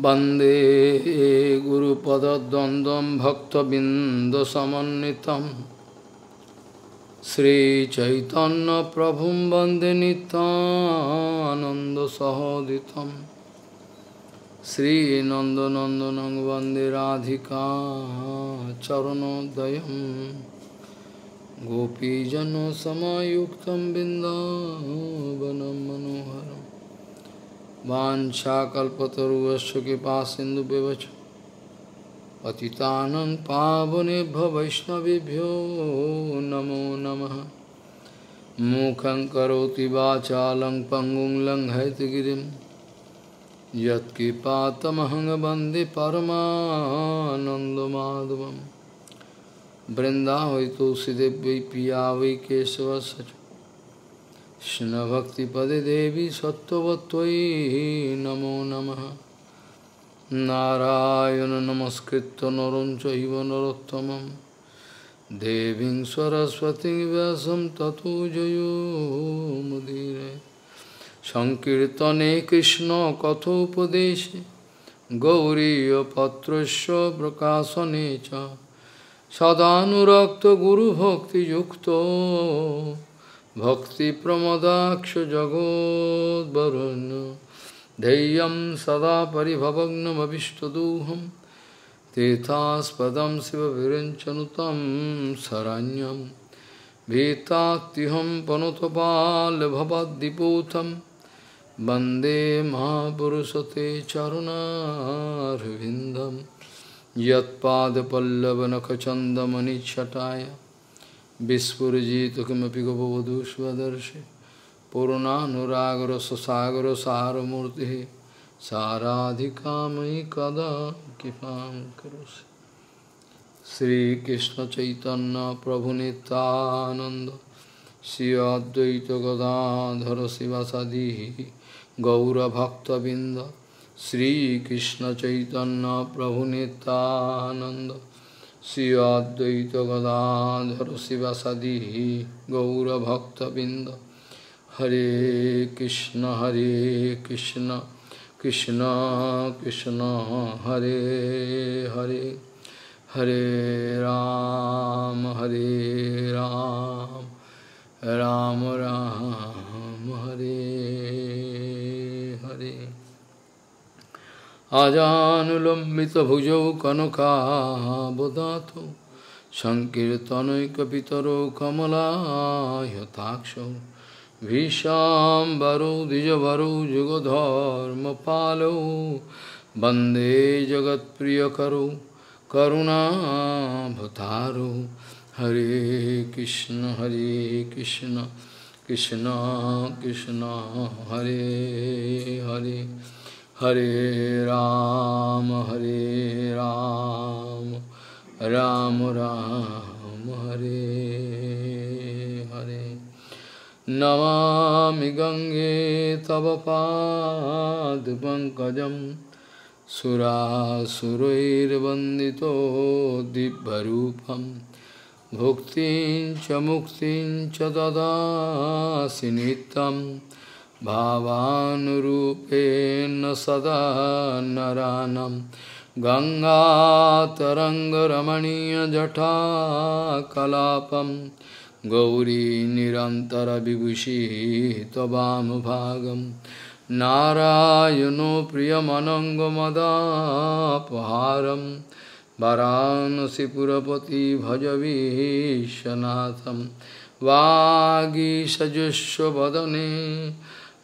वंदे गुरुपदद्वन्द्वं भक्तबिन्दसमन्वितं। श्रीचैतन्यप्रभुं वंदे नितानन्दसहोदितं श्रीनन्दनन्दनं वंदे राधिका चरणोदयं। गोपीजनसमायुक्तं बिन्दावनं मनोहरम्। वाञ्छाकल्पतरुवश्च कृपा सिन्धुव्यवच पतितानं पावनेभ्य वैष्णवेभ्यो नमो नमः। मूकं करोति वाचालं पङ्गुं लङ्घयतगिरिं यत्कृपातमहं वंदे परमानन्दमाधवं वृन्दावै तुलसीदेव्यै पिया वै केशवस्य কৃষ্ণভক্তিপদে দেবী সত্যবত্যই নমো নম। নারায়ণ নমস্কৃত নরম চৈব নরোত্তম দেবী সরস্বতী ব্যাস ততো জয়োমুদীর সংকীর্তনে কৃষ্ণ কথোপদেশে গৌরীপত্র প্রকাশনে সদানুরক্ত গুরুভক্তিযুক্ত भक्तिप्रमदाक्षजगोद्वरुन् धैर्यं सदा परिभवग्नमभिष्टदोहं तीर्थास्पदं शिवविरञ्चनुतं शरण्यं भीतात्युहं पनुतपाल्भवद्दिपूतं वन्दे महापुरुषते चरुणारविन्दं यत्पादपल्लवनखचन्दमनिच्छटाय Vispurjito kimapi gopavadhu svadarshi Purunanuragara saramurti Saradhikamai kada kipam karusi Sri Krishna Chaitanya Prabhu Nityananda Sri Advaita Gadadhara Sivasadihi Gaura Bhakta Binda Sri Krishna Chaitanya Prabhu Nityananda अद्वैत गदाधर शिवसदी गौरभक्तबिंद हरे कृष्ण हरे कृष्ण कृष्ण कृष्ण, हरे हरे हरे राम हरे राम राम राम हरे हरे। आजानुलम्बितभुजौ कनकाबदातौ सङ्कीर्तनैकपितरौ कमलायताक्षौ भीषाम्बरौ द्विजवरौ जुगधर्मपालौ वन्दे जगत्प्रियकरौ करुणाभतारौ हरे कृष्ण हरे कृष्ण कृष्ण कृष्ण हरे हरे हरे राम हरे राम राम राम, हरे हरे। नमामि गङ्गे तव पादपङ्कजं सुरासुरैर्वन्दितो दिव्यरूपं। भुक्तिं च मुक्तिं च ददासि भावानुरूपेण सदा नरानं। गङ्गातरङ्गरमणीयजटाकलापं गौरी निरन्तरविभूषी त्ववामभागं नारायणो प्रियमनङ्गमदापहारं। वरानसिपुरपति भजवीशनाथं वागीषजुष्वदने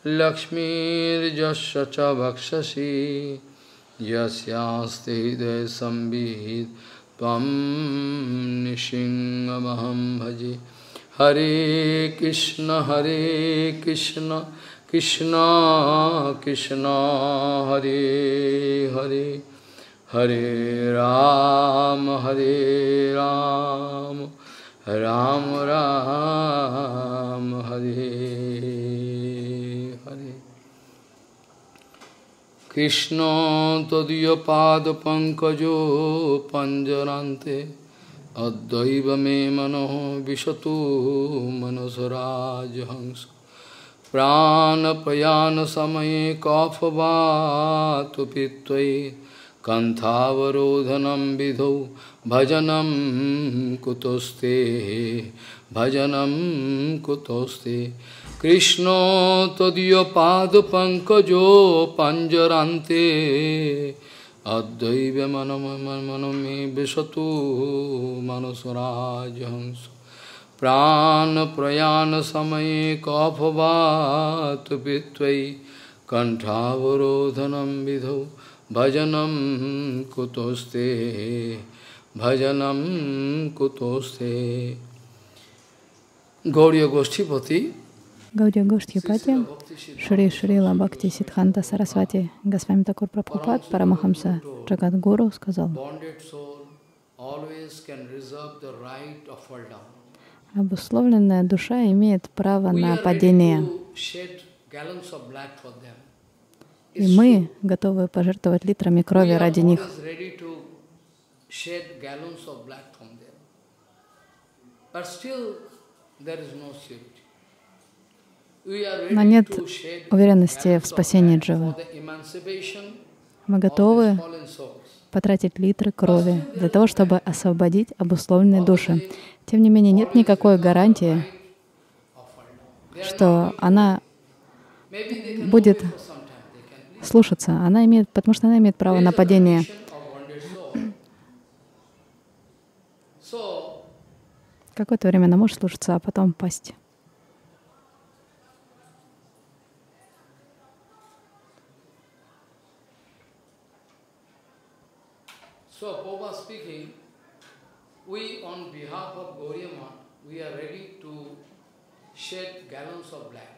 लक्ष्मीर्जस्य च भक्षसि, यस्यास्ति हृदयसंवित् त्वं निशिङ्गमहं भजे। हरे कृष्ण हरे कृष्ण कृष्ण कृष्ण, हरे हरे। हरे राम हरे राम राम राम, हरे। কৃষ্ণ তদীয় পাদ পঙ্কজ পঞ্জরান্তে অদ্বৈব মে মনো বিশত মনসরাজ হংস প্রাণ প্রয়াণ সময়ে কফবাত পিত্তয়ে কন্থাবরোধনম বিধৌ ভজনম কুতস্তে ভজনম কুতস্তে কৃষ্ণ তদীয় পাদ পঙ্কজ পাঞ্জরান্তে। অদ্বৈব মনমে বিশত মনসরাজ হংস প্রাণ প্রয়াণ সময়ে কফবাত পিত্বৈ কণ্ঠাবরোধনম বিধৌ ভজনম কুতোস্তে ভজনম কুতোস্তে। গৌরীয় গোষ্ঠীপতি Гаудия Гоштхипати, Шри Шрила Бхакти Сидханта Сарасвати, Госвами Такур Прабхупад, Парамахамса Джагадгуру сказал, обусловленная душа имеет право на падение. И мы готовы пожертвовать литрами крови ради них. But still there is no security. Но нет уверенности в спасении Дживы. Мы готовы потратить литры крови для того, чтобы освободить обусловленные души. Тем не менее, нет никакой гарантии, что она будет слушаться. Она имеет, потому что она имеет право на падение. Какое-то время она может слушаться, а потом пасть. So, Prabhupada speaking, we on behalf of Gauriya we are ready to shed gallons of blood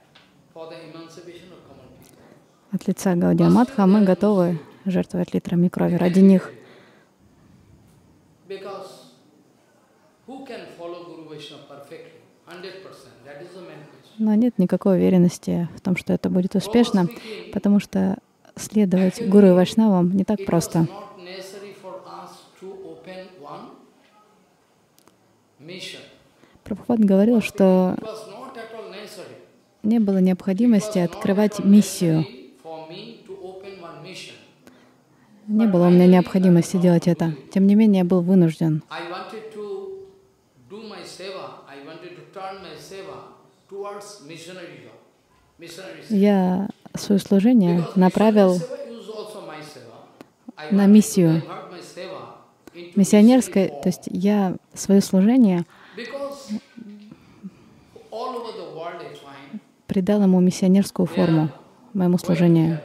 for the emancipation of common people. От лица Гаудия Матха мы готовы жертвовать литрами крови ради них. Но нет никакой уверенности в том, что это будет успешно, потому что следовать Гуру и Вайшнавам не так просто. Прабхупад говорил, что не было необходимости открывать миссию. Не было у меня необходимости делать это. Тем не менее, я был вынужден. Я свое служение направил на миссию миссионерской, то есть я свое служение придал ему миссионерскую форму, моему служению.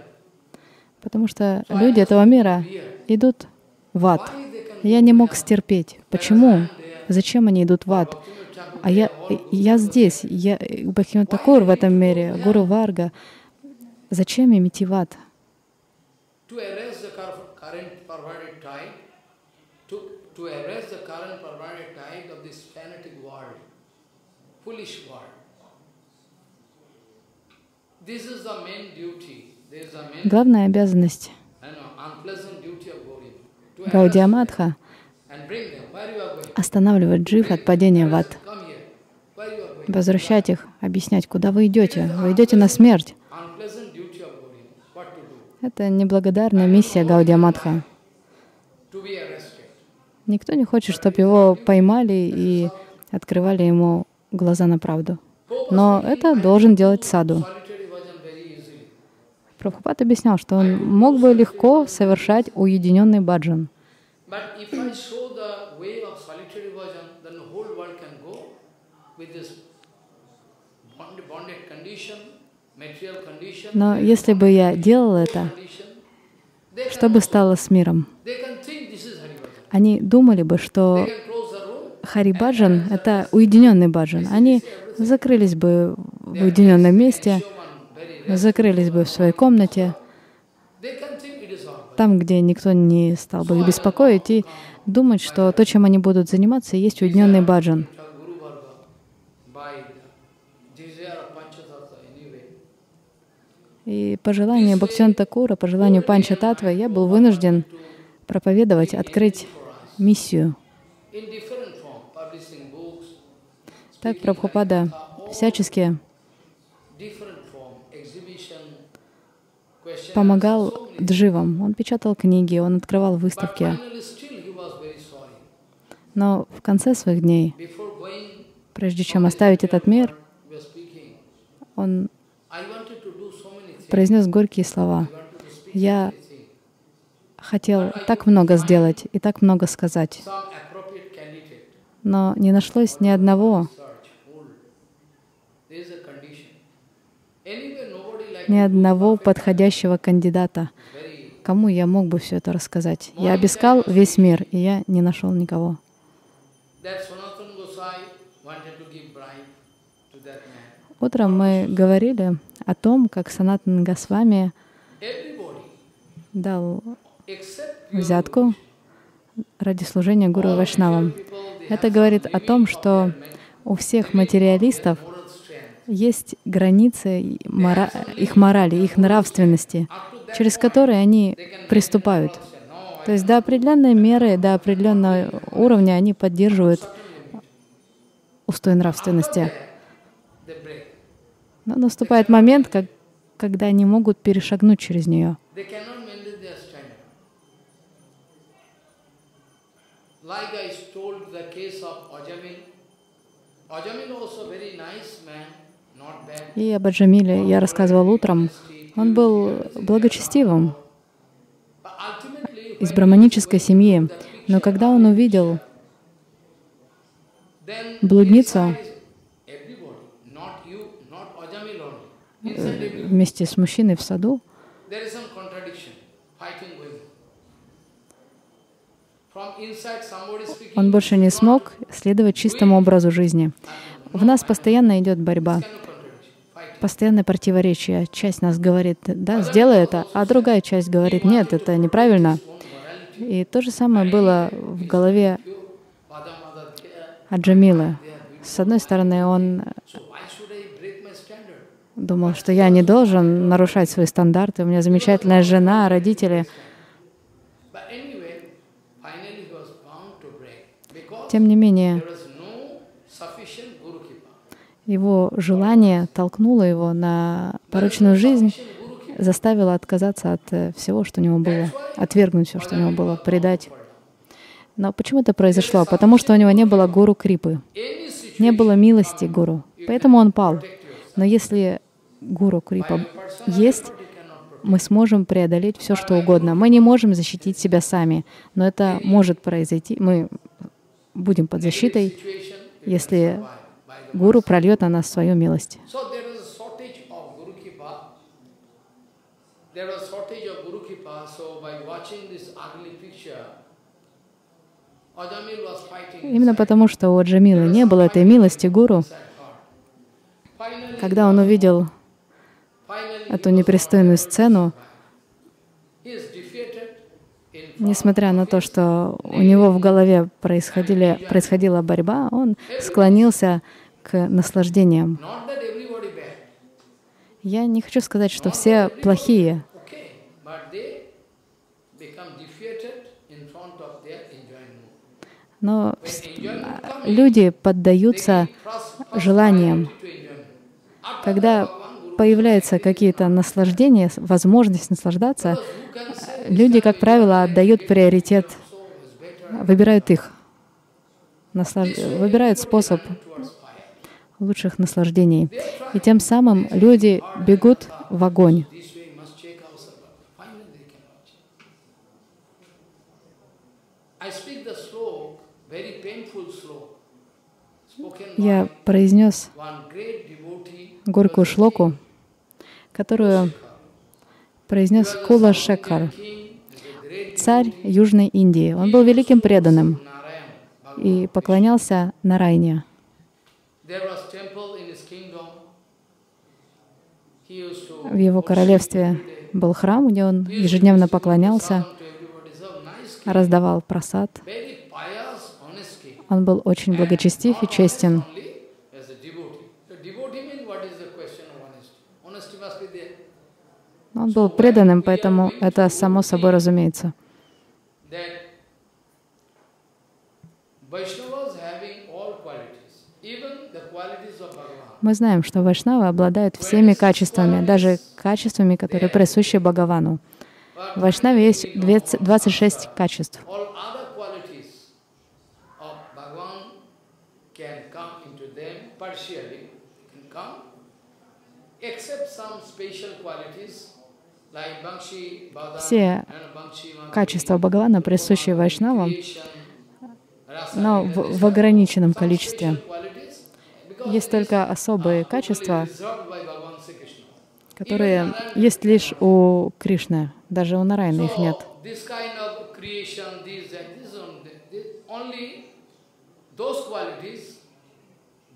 Потому что люди этого мира идут в ад. Я не мог стерпеть. Почему? Зачем они идут в ад? А я, я здесь, я Бхактиван Такур в этом мире, Гуру Варга. Зачем им идти в ад? To arrest the current perverted tide of this fanatic world, foolish world. This is the main duty. Главная обязанность Гаудия Мадха останавливать джив от падения в ад, возвращать их, объяснять, куда вы идете. Вы идете на смерть. Это неблагодарная миссия Гаудия Мадха. Никто не хочет, чтобы его поймали и открывали ему глаза на правду. Но это должен делать саду. Прабхупад объяснял, что он мог бы легко совершать уединенный баджан. Но если бы я делал это, что бы стало с миром? Они думали бы, что Харибаджан — это уединенный баджан. Они закрылись бы в уединенном месте, закрылись бы в своей комнате, там, где никто не стал бы их беспокоить, и думать, что то, чем они будут заниматься, есть уединенный баджан. И по желанию Бхактиван Такура, по желанию Панча Татвы, я был вынужден проповедовать, открыть миссию. Так Прабхупада всячески помогал дживам. Он печатал книги, он открывал выставки. Но в конце своих дней, прежде чем оставить этот мир, он произнес горькие слова. Я. хотел так много сделать и так много сказать, но не нашлось ни одного, ни одного подходящего кандидата, кому я мог бы все это рассказать. Я обискал весь мир, и я не нашел никого. Утром мы говорили о том, как Санатан Госвами дал взятку ради служения Гуру Вайшнавам. Это говорит о том, что у всех материалистов есть границы мора- их морали, их нравственности, через которые они приступают. То есть до определенной меры, до определенного уровня они поддерживают устой нравственности. Но наступает момент, как, когда они могут перешагнуть через нее. Like I told the case of Ajamil. Ajamil also very nice man. И об Аджамиле я рассказывал утром. Он был благочестивым, из браманической семьи. Но когда он увидел блудницу вместе с мужчиной в саду, there is some contradiction, fighting going on. From inside somebody speaking. Он больше не смог следовать чистому образу жизни. В нас постоянно идет борьба, постоянное противоречие. Часть нас говорит, да, сделай это, а другая часть говорит, нет, это неправильно. И то же самое было в голове. Аджамилы. С одной стороны, он думал, что я не должен нарушать свои стандарты, у меня замечательная жена, родители. But anyway, finally he was bound to break because Тем не менее, его желание толкнуло его на порочную жизнь, заставило отказаться от э, всего, что у него было, отвергнуть все, что у него было, предать. Но почему это произошло? Потому что у него не было гуру крипы, не было милости гуру, поэтому он пал. Но если гуру крипа есть, мы сможем преодолеть все, что угодно. Мы не можем защитить себя сами, но это может произойти. Мы будем под защитой, если гуру прольет на нас свою милость. So there was a shortage of Guru Kripa. There was shortage of Guru Kripa, so by watching this ugly picture, Ajamil was fighting Именно потому, что у Джамилы не было этой милости гуру, когда он увидел эту непристойную сцену, he is defeated in несмотря на то, что у него в голове происходили, происходила борьба, он склонился к наслаждениям. Я не хочу сказать, что все плохие, но люди поддаются желаниям. Когда появляются какие-то наслаждения, возможность наслаждаться, люди, как правило, отдают приоритет, выбирают их, наслаж- выбирают способ лучших наслаждений. И тем самым люди бегут в огонь. Я произнес горькую шлоку, которую произнес Кула great царь Южной Индии. Он был великим преданным и поклонялся Нарайне. В его королевстве был храм, где он ежедневно поклонялся, раздавал просад. Он был очень благочестив и честен. Only as a devotee. The devotee means what is the question of honesty? Honesty must be there. Он был преданным, поэтому это само собой разумеется. Мы знаем, что вайшнавы обладают всеми качествами, даже качествами, которые присущи Бхагавану. В вайшнаве есть 26 качеств. Except some special qualities Все качества Бхагавана присущи вайшнавам, но в, в ограниченном количестве. Есть только особые качества, которые есть лишь у Кришны, даже у Нарайны их нет.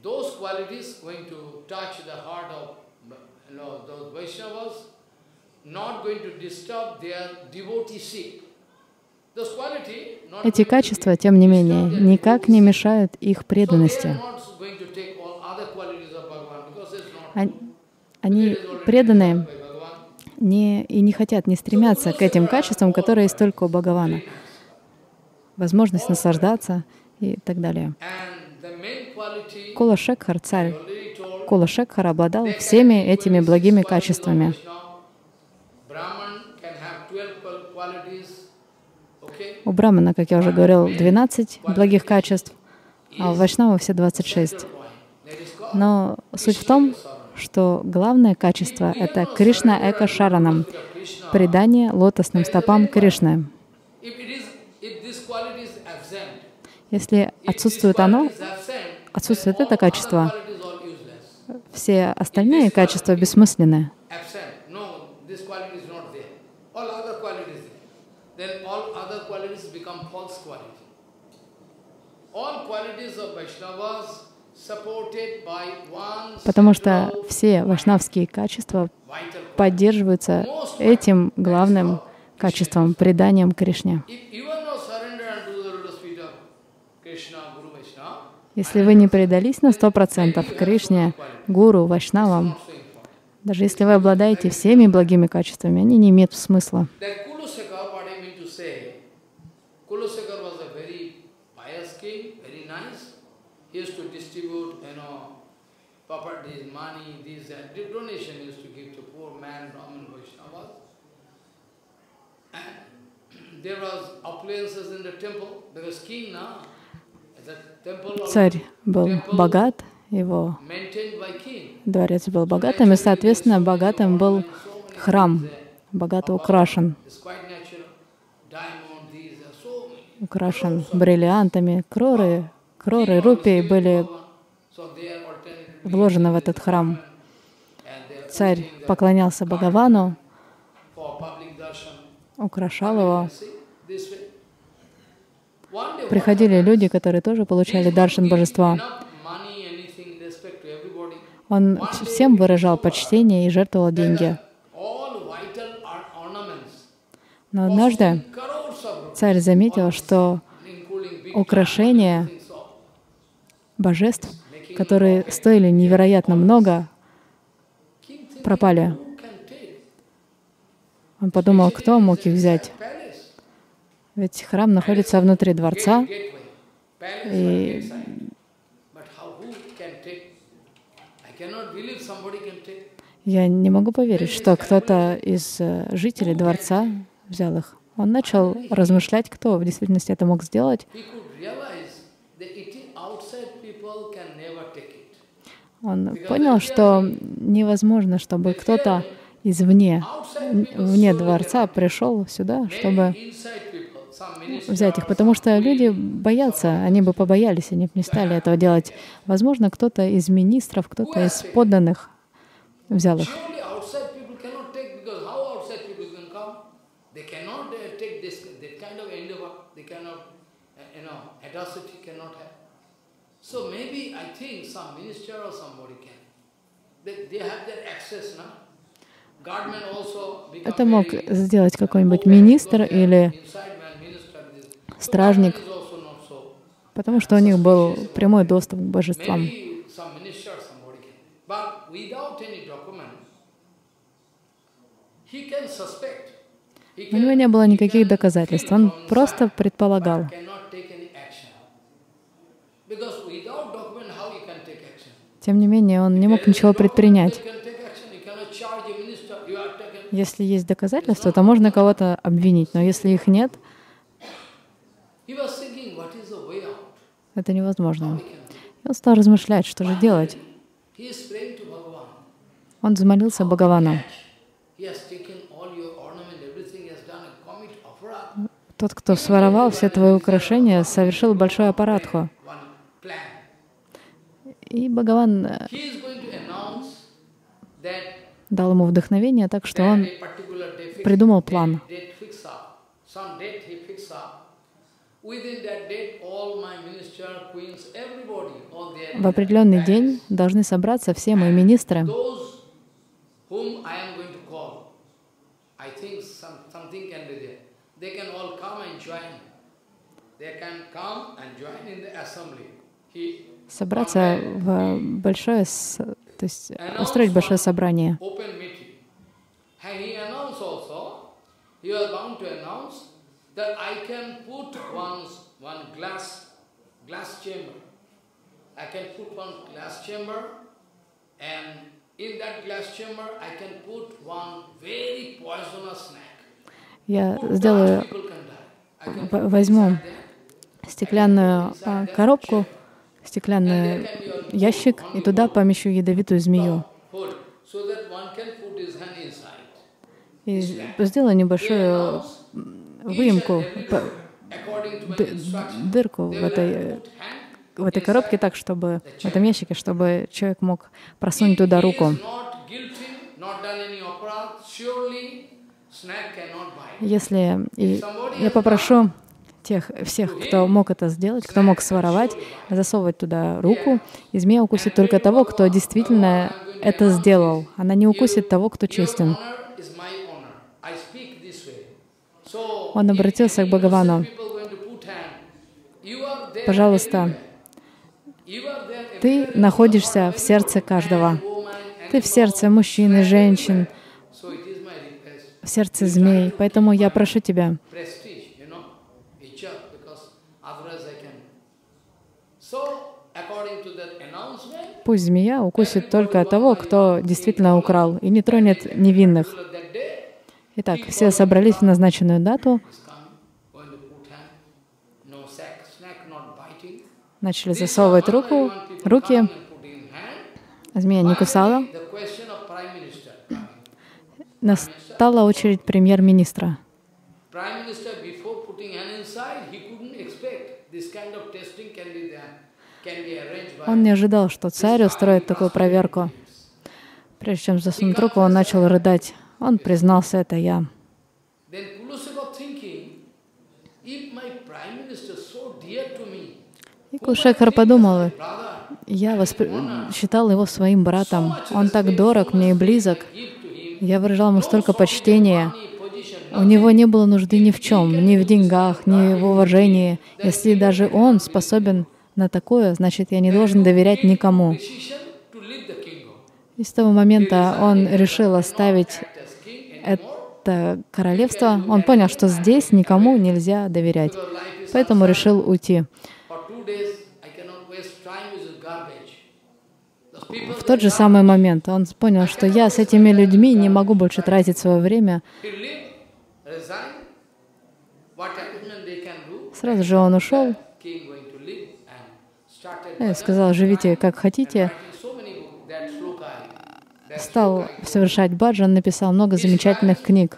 Those qualities going to touch the heart of you know, those Vaishnavas, Эти качества, тем не менее, никак не мешают их преданности. Они, преданные не, и не хотят, не стремятся к этим качествам, которые есть только у Бхагавана. Возможность наслаждаться и так далее. Кула Шекхар, царь Кула Шекхар обладал всеми этими благими качествами. Brahman can have 12 qual- qualities, okay? У Брамана, как я уже говорил, 12 благих качеств, а у Вайшнава все 26. That is called Но суть в том, что главное качество — это Кришна Эка Шаранам, предание лотосным стопам Кришны. Если отсутствует оно, отсутствует это качество, все остальные качества бессмысленны. Absent. No, this quality is not there. All other qualities there. Then all other qualities become false quality. All qualities of Vaishnavas supported by one Потому что все вайшнавские качества поддерживаются этим главным качеством, преданием Кришне. Если вы не предались на сто процентов Кришне, Гуру, Вайшнавам, даже если вы обладаете всеми благими качествами, они не имеют смысла. That Kulaseka, what I mean to say, Kulaseka was a very pious king, very nice. He used to distribute, you know, properties, money, this and that. Donation he used to give to poor man, Brahmin, Vaishnavas. And there was appliances in the temple, because king now, the temple was Царь был богат, его дворец был богатым, и, соответственно, богатым был храм, богато украшен, украшен бриллиантами, кроры, кроры, рупии были вложены в этот храм. Царь поклонялся Бхагавану, украшал его. Приходили люди, которые тоже получали даршан божества. Он всем выражал почтение и жертвовал деньги. Но однажды царь заметил, что украшения божеств, которые стоили невероятно много, пропали. Он подумал, кто мог их взять? Ведь храм находится внутри дворца, И- я не могу поверить, что кто-то из э, жителей дворца взял их. Он начал размышлять, кто в действительности это мог сделать. He could realize that it is outside people can never take it. Он понял, что невозможно, чтобы кто-то извне, вне дворца пришел сюда, чтобы взять их, потому что люди боятся, они бы побоялись, они бы не стали этого делать. Возможно, кто-то из министров, кто-то из подданных взял их. Uh, uh. So maybe Это мог сделать какой-нибудь министр или стражник, потому что у них был прямой доступ к божествам. У него не было никаких доказательств, он просто предполагал. Because without document, how he can take action? Тем не менее, он не мог ничего предпринять. Если есть доказательства, то можно кого-то обвинить, но если их нет, это невозможно. И он стал размышлять, что же делать. Он замолился Бхагавану. Тот, кто своровал все твои украшения, совершил большой аппаратху. И Бхагаван э, дал ему вдохновение, так что он придумал план. В определенный день должны собраться все мои министры. That I can put one, one glass, glass chamber. I can put one glass chamber and in that glass chamber I can put one very poisonous snake. Я сделаю, возьму стеклянную а, коробку, стеклянный ящик, и туда помещу ядовитую змею. И сделаю небольшую выемку, дырку в этой, в этой коробке так, чтобы в этом ящике, чтобы человек мог просунуть туда руку. Если и я попрошу тех всех, кто мог это сделать, кто мог своровать, засовывать туда руку, и змея укусит только того, кто действительно это сделал. Она не укусит того, кто честен. Он обратился к Бхагавану. Пожалуйста, ты находишься в сердце каждого. Ты в сердце мужчин и женщин, в сердце змей. Поэтому я прошу тебя, пусть змея укусит только того, кто действительно украл, и не тронет невинных. Итак, все собрались в назначенную дату, начали засовывать руку, руки. Змея не кусала. Настала очередь премьер-министра. Он не ожидал, что царь устроит такую проверку. Прежде чем засунуть руку, он начал рыдать. Он признался, это я. И Кушекхар подумал, я воспри... считал его своим братом. Он так дорог мне и близок. Я выражал ему столько почтения. У него не было нужды ни в чем, ни в деньгах, ни в уважении. Если даже он способен на такое, значит, я не должен доверять никому. И с того момента он решил оставить это королевство, он понял, что здесь никому нельзя доверять, поэтому решил уйти. В тот же самый момент он понял, что я с этими людьми не могу больше тратить свое время. Сразу же он ушел сказал, живите как хотите стал совершать баджан, написал много замечательных книг.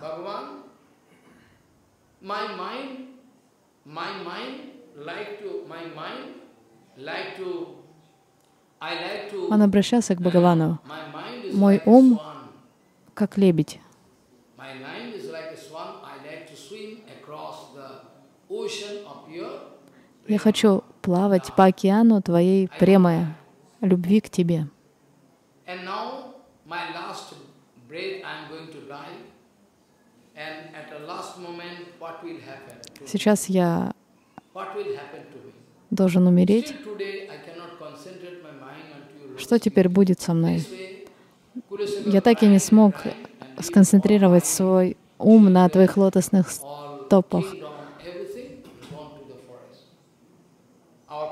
Он обращался к Бхагавану. Мой ум как лебедь. Я хочу плавать по океану твоей премы, любви к тебе. Сейчас я должен умереть. Что теперь будет со мной? Я так и не смог сконцентрировать свой ум на твоих лотосных стопах. When he came to know only seven days is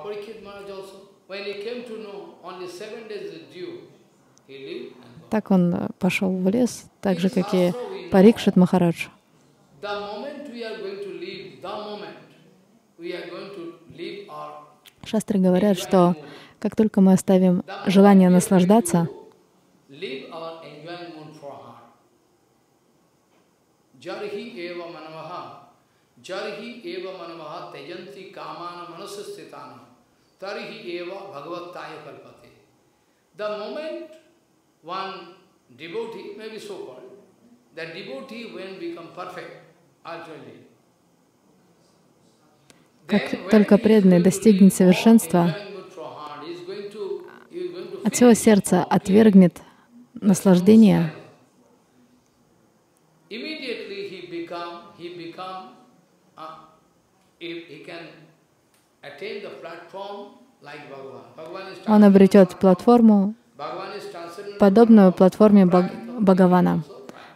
due, he lived and gone. Так он э, пошел в лес, так же, как и Парикшит Махарадж. Шастры говорят, что как только мы оставим желание наслаждаться, jarhi eva manavaha tejanti kamana manasastitana, tarihi eva bhagavattaya kalpate. The moment one devotee, maybe so called, that devotee when become perfect, ultimately, как только преданный достигнет совершенства, от всего сердца отвергнет наслаждение, immediately he become, he become, uh, if he can он обретет платформу, подобную платформе Баг- Бхагавана.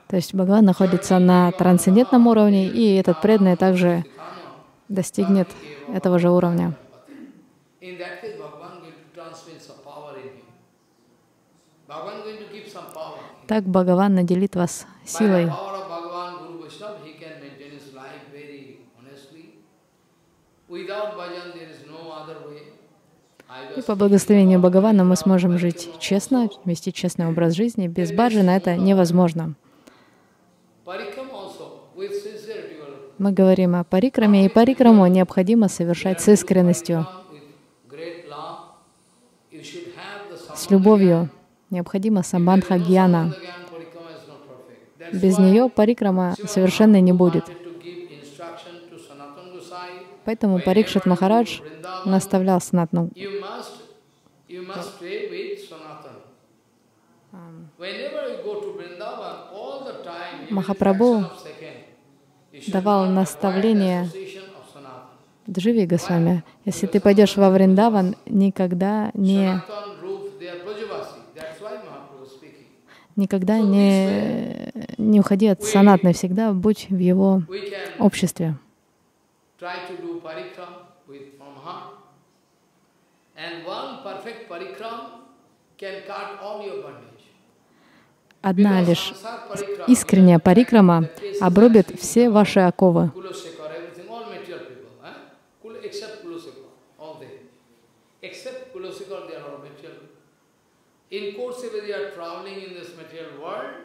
То есть Бхагаван находится на трансцендентном уровне, и этот преданный также достигнет этого же уровня. Так Бхагаван наделит вас силой. power of И по благословению Бхагавана мы сможем жить честно, вести честный образ жизни. Без баджана это невозможно. Мы говорим о парикраме, и парикраму необходимо совершать с искренностью, с любовью. Необходимо самбандха гьяна. Без нее парикрама совершенной не будет. wanted to give instruction to Sanatana Gosai. Поэтому Парикшит Махарадж наставлял Санатну Махапрабху давал наставление. Дживи Госвами. Если ты пойдешь во Вриндаван, никогда не, никогда не, не уходи от санатны, всегда будь в его обществе. Try to do parikram with from heart. And one perfect parikram can cut all your bondage. Одна лишь искренняя парикрама обрубит все ваши оковы. Eh? In Korseva, they are traveling in this material world.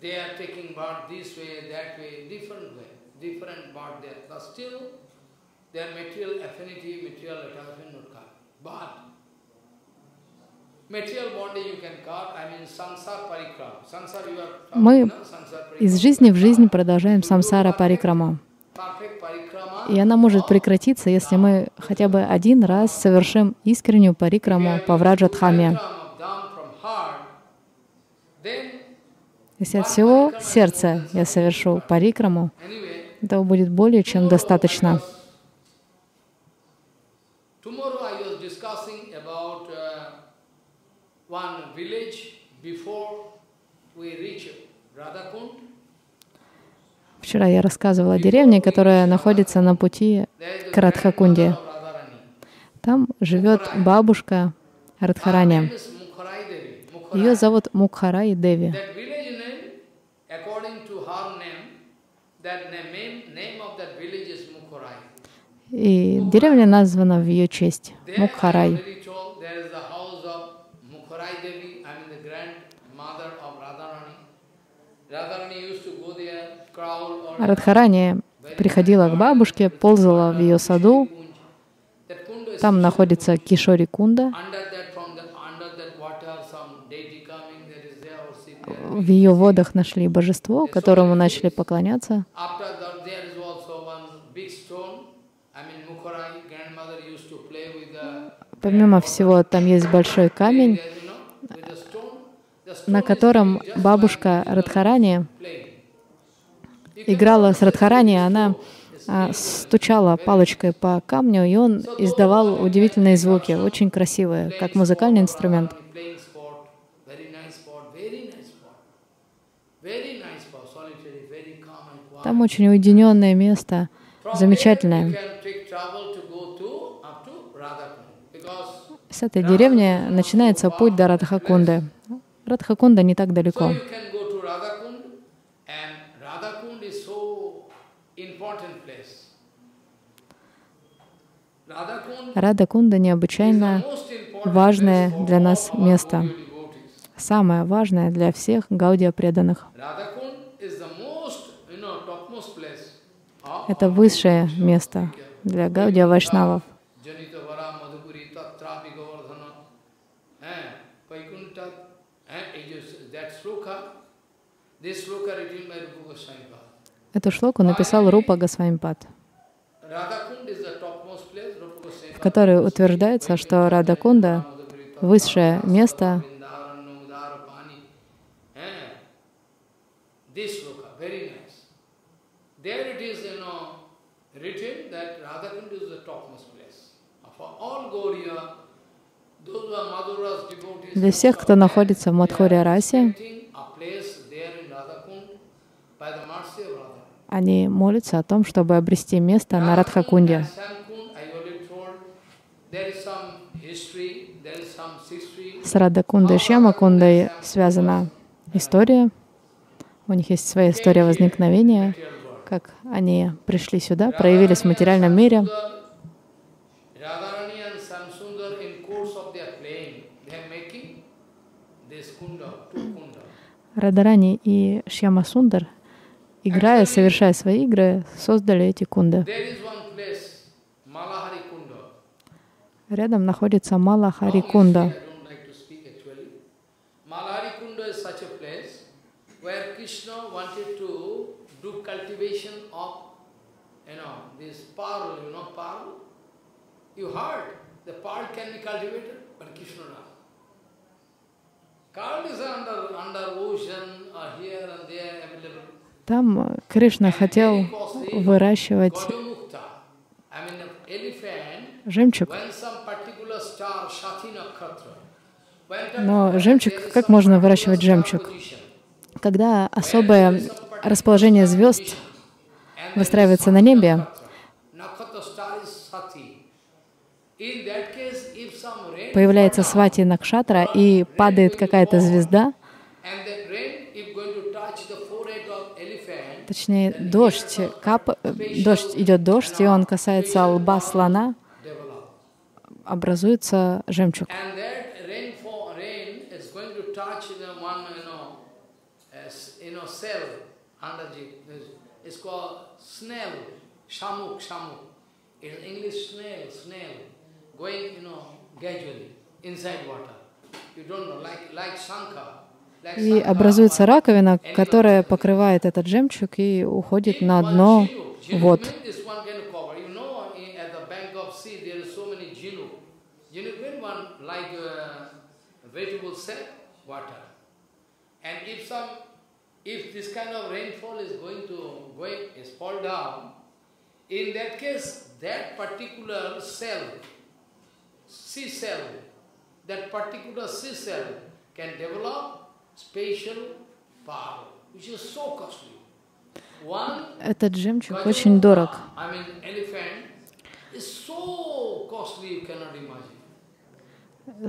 They are taking birth this way, that way, different way, different birth there. But still, their material affinity, material attachment not cut. But Мы. Из жизни в жизнь продолжаем самсара парикрама. И она может прекратиться, если мы хотя бы один раз совершим искреннюю парикраму по then Если от всего сердца я совершу парикраму, этого будет более чем достаточно. uh. Вчера я рассказывала о деревне, которая находится на пути к Радхакунде. Там живет бабушка Радхарани. Ее зовут Мукхарай Деви. That village name, according to her name, that name, name of that village is Mukharai. И деревня названа в ее честь Мукхарай. Радхарани приходила к бабушке, ползала в ее саду. Там находится Кишори Кунда. under that from the under that water some deity coming that is there or sit there. В ее водах нашли божество, которому начали поклоняться. Помимо всего, там есть большой камень, на котором бабушка Радхарани играла с Радхарани, она а, стучала палочкой по камню, и он издавал удивительные звуки, очень красивые, как музыкальный инструмент. Playing spot, very nice spot, very nice spot. Very nice spot, solitary, very calm and quiet. Там очень уединенное место, замечательное. С этой деревни начинается путь до Радхакунды. Радхакунда не так далеко. Радхакунда необычайно важное для нас место. Самое важное для всех гаудия преданных. Radhakund is the most, you know, topmost place. of Это высшее место для гаудия вайшнавов. Eh. Eh. Эту шлоку написал Рупа Госвамипад, в которой утверждается, что Радакунда — высшее место Eh, This very nice. There it is, know, written that Radhakund is the topmost place. For all Gauriya, Для всех, кто находится в Мадхуре расе, они молятся о том, чтобы обрести место на Радхакунде. С Радакундой и Шьямакундой связана история. У них есть своя история возникновения, как они пришли сюда, проявились в материальном мире. Радарани и Шьяма Сундар, играя, совершая свои игры, создали эти кунды. Рядом находится Малахари Кунда. history, I don't like to speak actually. Malahari Kunda is such a place where Krishna wanted to do cultivation of, you know, this pearl, you know, pearl. You heard, the pearl can be cultivated, but Krishna available. Там э, Кришна хотел выращивать жемчуг. Но жемчуг, как можно выращивать жемчуг? Когда особое расположение звезд выстраивается на небе, появляется Свати Накшатра и падает какая-то звезда, точнее дождь, кап... дождь идет дождь, и он касается лба слона, образуется жемчуг. It's called snail, shamuk, shamuk. In English, snail, snail, going, you know, gradually inside water. You don't know, like, like. Like И образуется раковина, которая покрывает этот жемчуг и уходит на дно вод. Uh. And if some, if this kind of rainfall is going to going is fall down, in that case, that particular cell, sea cell, that particular sea cell can develop special power, which is so costly. Этот жемчуг очень дорог.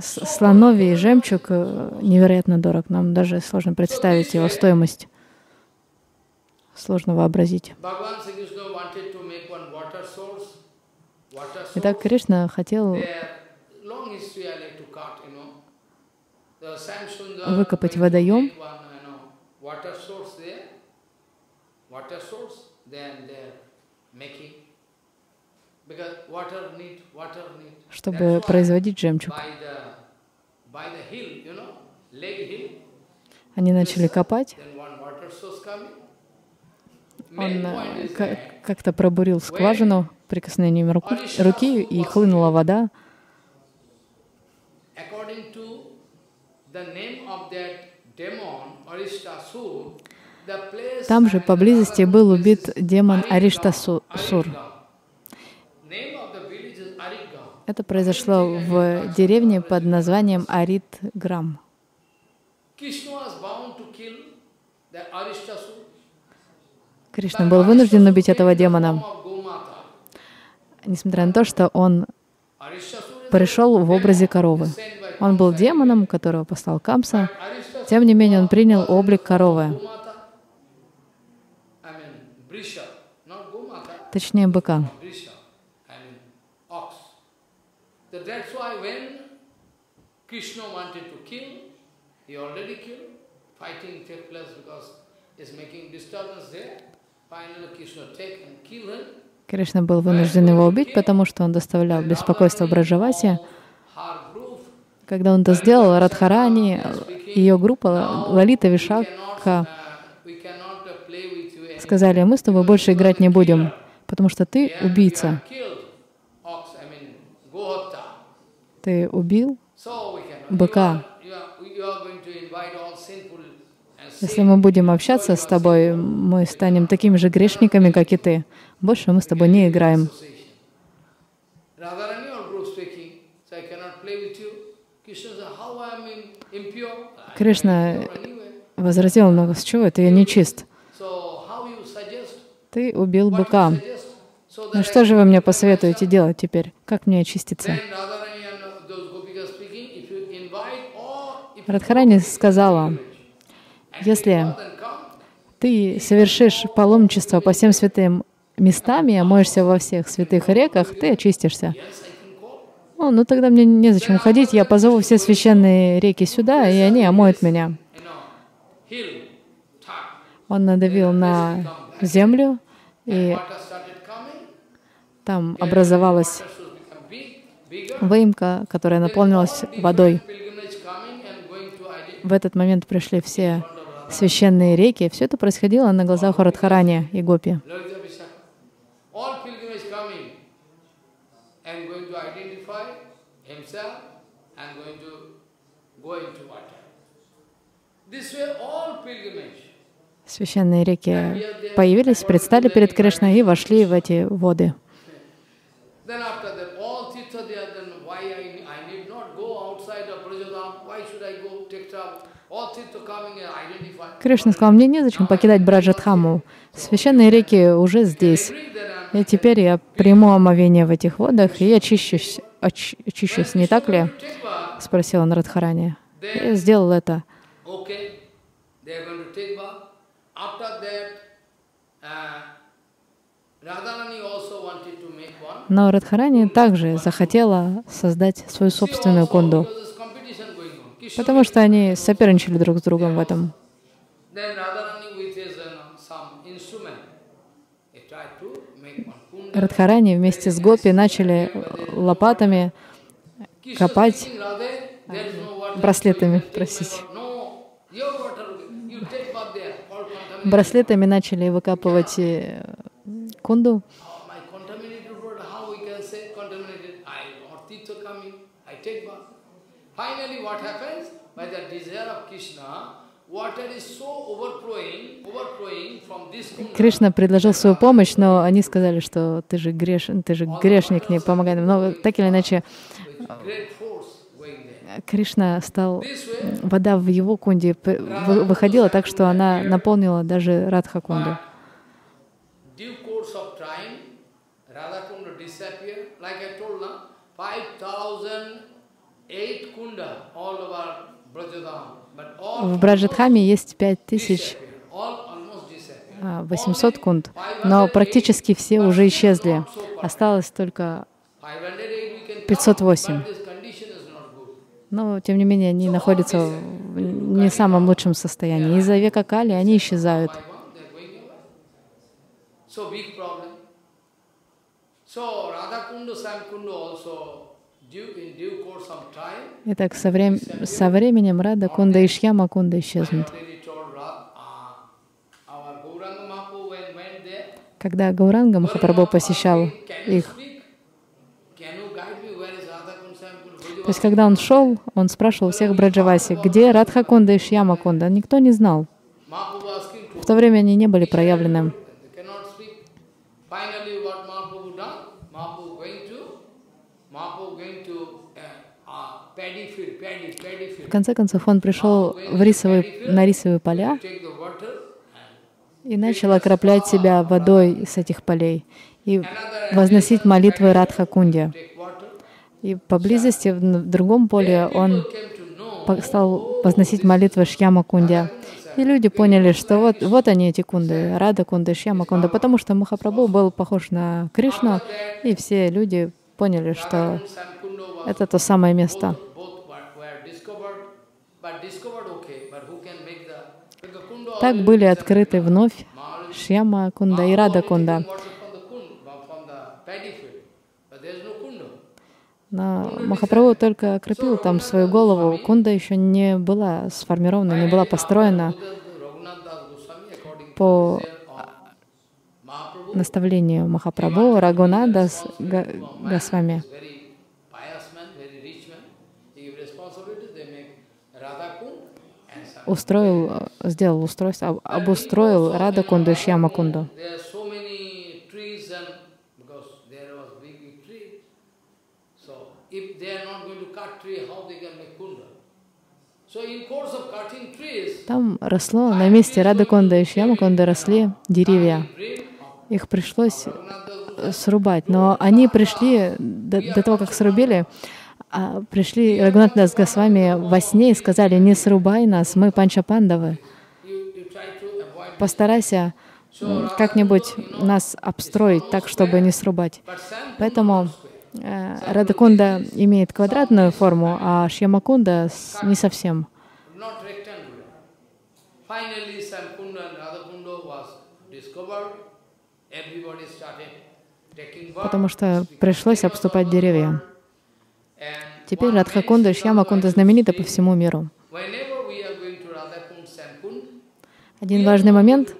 Слоновий жемчуг э, невероятно дорог. Нам даже сложно представить его стоимость. Sложно вообразить. Bhagavan Sri Krishna wanted to make one water source. Water source. Итак, Кришна хотел Выкопать водоем. чтобы производить жемчуг. Они начали копать. Then one water source coming. Он э, как-то пробурил скважину прикосновением руку- руки, и хлынула вода. Там же поблизости был убит демон Ариштасур. Это произошло в деревне под названием Арит-Грам. Krishna was bound to kill the Arishtasur. Кришна был вынужден убить этого демона, несмотря на то, что он пришел в образе коровы. Он был демоном, которого послал Камса. Тем не менее, он принял облик коровы, точнее быка. He. Кришна был вынужден его убить, потому что он доставлял беспокойство Браджавасе. Когда он это сделал, Радхарани, ее группа Лалита Вишака сказали, мы с тобой больше играть не будем, потому что ты убийца. Ты убил быка. Если мы будем общаться с тобой, мы станем такими же грешниками, как и ты. Больше мы с тобой не играем. Кришна возразил, ну с чего это я нечист? Ты убил быка. Ну что же вы мне посоветуете делать теперь? Как мне очиститься? Радхарани сказала, если ты совершишь паломничество по всем святым местам и омоешься во всех святых реках, ты очистишься. О, ну тогда мне незачем уходить, я позову все священные реки сюда, и они омоют меня. Он надавил на землю, и там образовалась выемка, которая наполнилась водой. В этот момент пришли все священные реки. Все это происходило на глазах у Радхарани и Гопи. Священные реки появились, предстали перед Кришной и вошли в эти воды. Кришна сказал, мне незачем покидать Браджатхаму. Священные реки уже здесь. И теперь я приму омовение в этих водах и очищусь. Оч очищусь, не так ли? Спросил он Радхарани. Я сделал это. Но Радхарани также захотела создать свою собственную кунду потому что они соперничали друг с другом в этом. Радхарани вместе с Гопи начали лопатами копать браслетами, простите. Браслетами начали выкапывать э, кунду. Finally, what happens? By the desire of Krishna, Кришна предложил свою помощь, но они сказали, что ты же, греш, ты же грешник, не помогай нам. Но так или иначе, Кришна стал, вода в его кунде выходила так, что она наполнила даже Радха кунду. В Браджатхаме есть 5800 а, кунд, но практически все уже исчезли. Осталось только 508. Но, тем не менее, они находятся в не самом лучшем состоянии. Из-за века Кали они исчезают. So Radha Kundu, Sam Kundu also Итак, со, врем... со временем Рада Кунда и Шьяма Кунда исчезнут. Когда Гауранга Махапрабху посещал их, то есть когда он шел, он спрашивал всех Браджаваси, где Радха Кунда и Шьяма Кунда. Никто не знал. В то время они не были проявлены. В конце концов, он пришел в рисовые, на рисовые поля и начал окроплять себя водой с этих полей и возносить молитвы Радха Кунди. И поблизости, в другом поле, он стал возносить молитвы Шьяма Кунде. И люди поняли, что вот, вот они эти кунды, Рада Кунда, Шьяма Кунда, потому что Махапрабху был похож на Кришну, и все люди поняли, что это то самое место. Так были открыты вновь Шьяма Кунда и Рада Кунда. Но Махапрабху только окропил там свою голову. Кунда еще не была сформирована, не была построена по наставлению Махапрабху Рагунада Госвами устроил, сделал устройство, обустроил Рада Кунду и Шьяма Кунду. Там росло на месте Радаконда и Шьямаконда росли деревья. Их пришлось срубать, но они пришли до, до того, как срубили, а пришли Рагунатдас Госвами во сне и сказали, не срубай нас, мы панчапандавы. Постарайся как-нибудь нас обстроить так, чтобы не срубать. Поэтому э, Радакунда имеет квадратную форму, а Шьямакунда не совсем. Потому что пришлось обступать деревья. Теперь Радхакунда и Шьямакунда знамениты по всему миру. Один важный момент,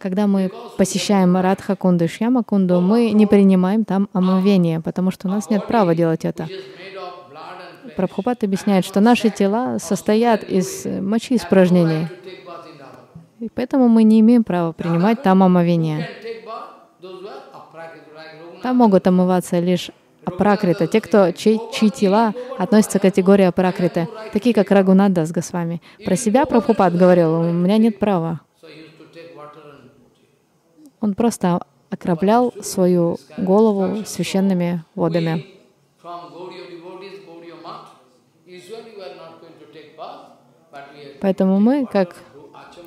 когда мы посещаем Радхакунду и Шьямакунду, мы не принимаем там омовение, потому что у нас нет права делать это. Прабхупад объясняет, что наши тела состоят из мочи испражнений, и поэтому мы не имеем права принимать там омовение. Там могут омываться лишь апракрита, те, кто, чьи, чьи тела относятся к категории апракриты, такие как Рагунада с Госвами. Про себя Прабхупад говорил, у меня нет права. Он просто окроплял свою голову священными водами. Поэтому мы, как,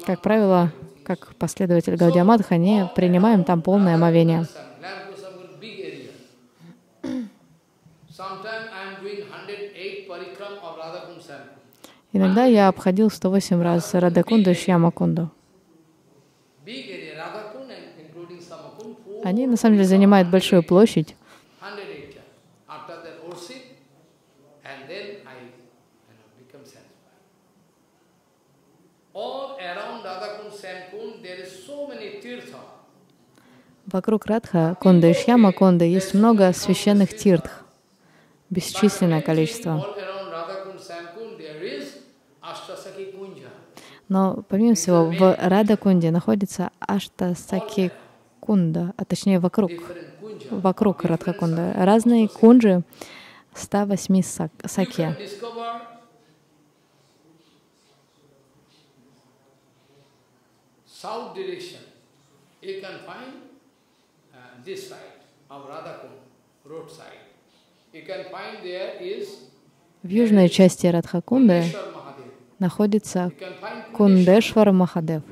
как правило, как последователь Гаудиамадха, не принимаем там полное омовение. Иногда я обходил 108 раз Радакунду и Шьямакунду. Они на самом деле занимают большую площадь. Вокруг Радха, Кунда и Шьяма Кунда есть много священных тиртх бесчисленное количество. Но помимо всего, в Радакунде находится Аштасаки Кунда, а точнее вокруг, вокруг Радхакунда. Разные кунджи 108 саки. South direction, you can find uh, this side of Radhakund, road side. В южной части Радхакунды находится Кундешвар Махадев.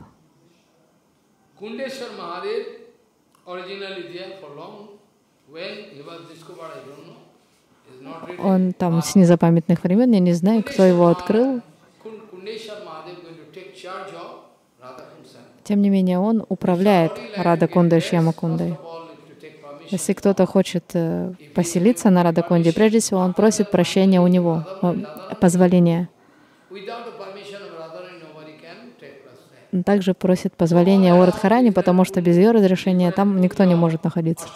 Он там с незапамятных времен, я не знаю, кто его открыл. Тем не менее, он управляет Рада Кундой Шьямакундой. Если кто-то хочет э, поселиться на Радакунде, прежде всего он просит прощения у него, позволения. Также просит позволения у Радхарани, потому что без ее разрешения там никто не может находиться.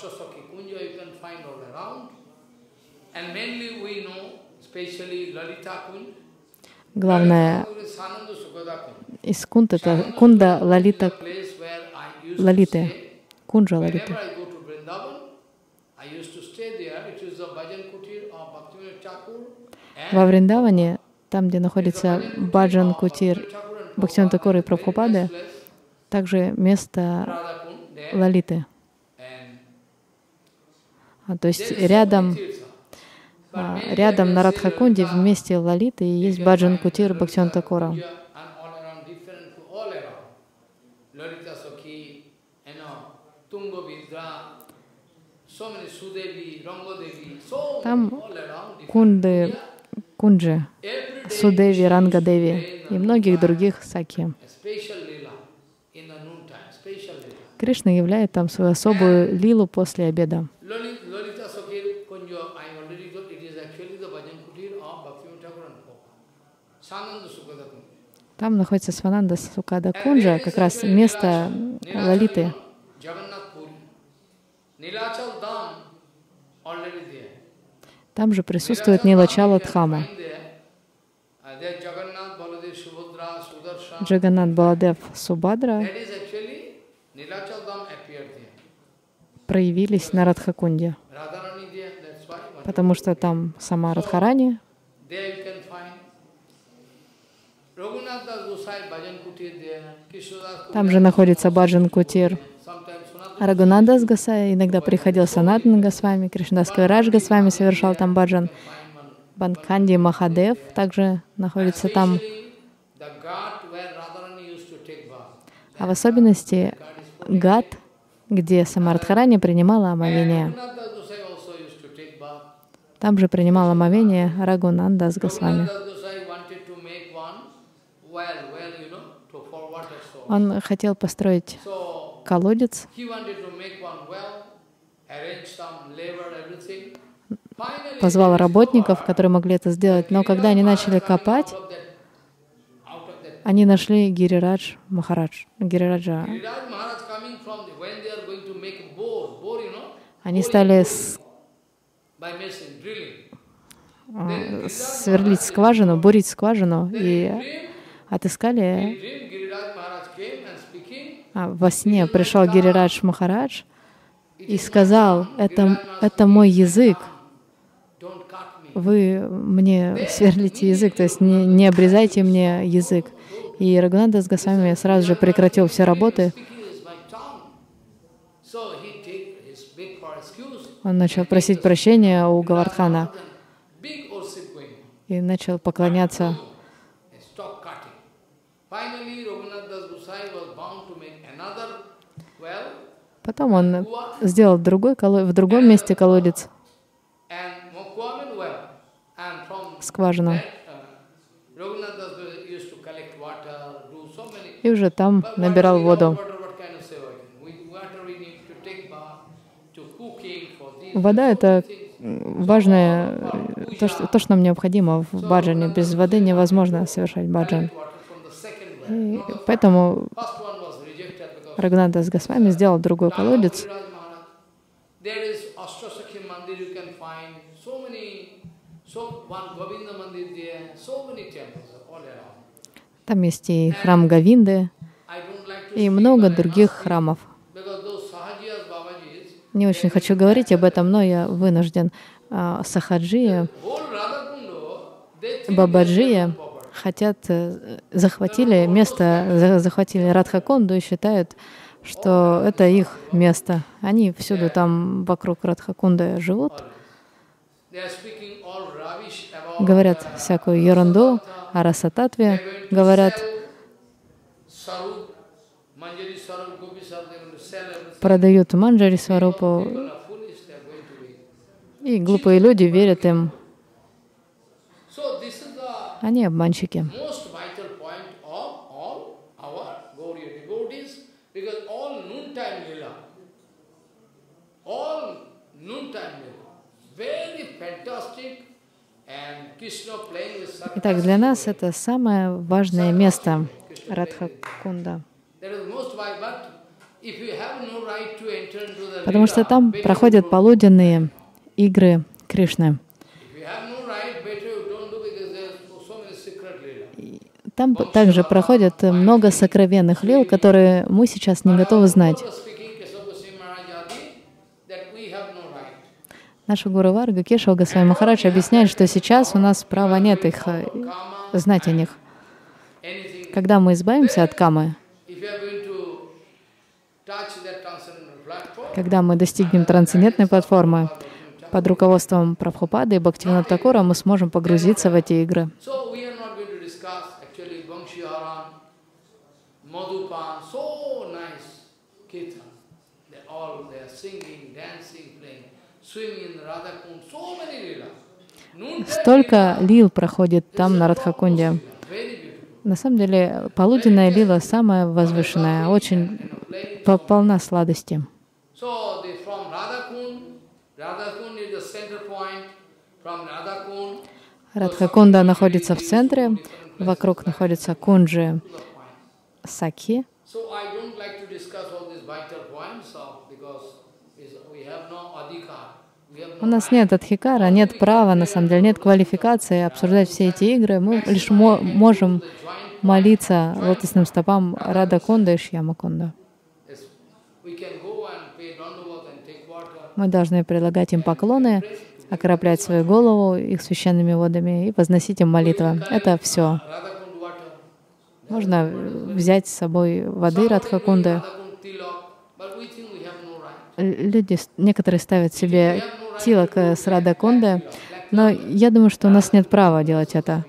Главное из кунд это кунда лалита лалиты, кунджа лалиты. Во Вриндаване, там, где находится Баджан Кутир, Бхактиван Такур и Прабхупады, также место Лалиты. А, то есть рядом а, рядом на Радхакунде вместе Лалиты есть Баджан Кутир Rangadevi, so Там. Кунды, Кунджи, Судеви, Рангадеви и многих других саки. Кришна являет там свою особую лилу после обеда. Там находится Свананда Сукада Кунджа, как раз место Лалиты. Там же присутствует Нилачала Дхама. Uh. Джаганат Баладев Субадра проявились на Радхакунде, потому что там сама Радхарани, там же находится Баджан Кутир. Рагунандас Гасай иногда приходил Санатан Госвами, Кришнадас Кайрадж Госвами совершал там баджан. Банканди Махадев также находится там. А в особенности Гат, где сама Радхарани принимала омовение. Там же принимал омовение Рагунандас Госвами. Он хотел построить колодец, позвал работников, которые могли это сделать. Но когда они начали копать, они нашли Гирирадж Махарадж, Гирираджа. Они стали с- а, сверлить скважину, бурить скважину и отыскали. in dream, Giriraj Maharaj came and speaking, а, во сне пришел Гирирадж Махарадж и сказал, это, это мой язык, вы мне сверлите язык, то есть не, не обрезайте мне язык. И Рагунанда с Госвами сразу же прекратил все работы. Он начал просить прощения у Гавардхана и начал поклоняться. Потом он сделал другой в другом месте колодец, скважину. uh. И уже там набирал воду. Вода — это важное, э, то что, то, что нам необходимо в баджане. Без воды невозможно совершать баджан. И поэтому First one was rejected because Рагунанда с Госвами сделал другой колодец. Там есть и храм Гавинды, и много других храмов. Не очень хочу говорить об этом, но я вынужден. А, Сахаджия, Бабаджия. Хотят, э, захватили место, за- захватили Радхаконду и считают, что это их место. Они всюду там вокруг Радхакунды живут, говорят всякую ерунду о Расататве, говорят, продают манджари сварупу, и глупые люди верят им. So this is the Они обманщики. Итак, для нас это самое важное место Радхакунда, потому что там проходят полуденные игры Кришны. If you have no right, better you don't do because there are so many secret lila. Там также проходят много сокровенных лил, которые мы сейчас не готовы знать. Наша Гуру Варга Кешава Госвами Махарадж объясняет, что сейчас у нас права нет их э, знать о них. Когда мы избавимся от камы, когда мы достигнем трансцендентной платформы, под руководством Прабхупады и Бхактивина Такура мы сможем погрузиться в эти игры. So we are not going to discuss actually Vangshiharan, Madhupan, so nice kirtan. They all they are singing, dancing, playing, swimming in Radha Kund, so many lila. Noontime Столько лил проходит там на Радхакунде. На самом деле, полуденная лила самая возвышенная, очень по- полна сладости. Радхакунда находится в центре, вокруг находятся кунджи. Саки. So I don't like to discuss all these vital points of because is we have no adhikar. We have У нас нет адхикара, нет права, на самом деле, нет квалификации обсуждать все эти игры. Мы лишь мо- можем молиться лотосным стопам Рада Кунда и Шьяма water. Мы должны предлагать им поклоны, окроплять свою голову их священными водами и возносить им молитвы. Это все. Можно взять с собой воды Радхакунды. Люди, некоторые ставят себе тилок э, с Радакунды, но я думаю, что у нас нет права делать это.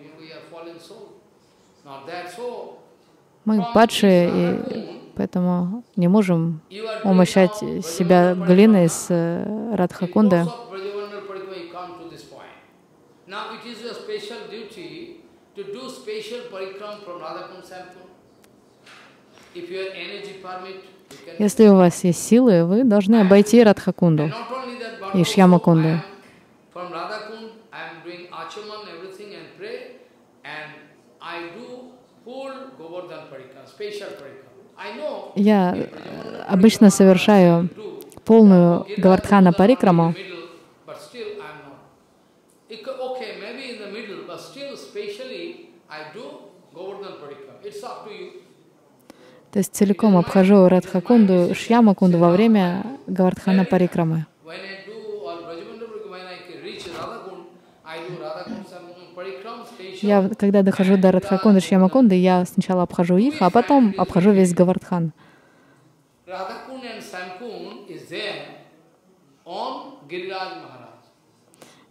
Мы падшие, и поэтому не можем умощать себя глиной с э, point. Now it is your special duty to do special parikram from Radhakund Sampur. If your energy permit, you can. Если у вас есть силы, вы должны обойти Радхакунду. И Шьямакунду. Я э, обычно совершаю полную Гавардхана Парикраму, middle, but still I am not. It co- Okay, maybe in the middle, but still specially I do Govardhan parikram. It's up to you. То есть целиком обхожу Радхакунду, Шьямакунду во время Гавардхана Парикрамы. Я, когда дохожу до Радхакунды, Шьямакунды, я сначала обхожу их, а потом обхожу весь Гавардхан.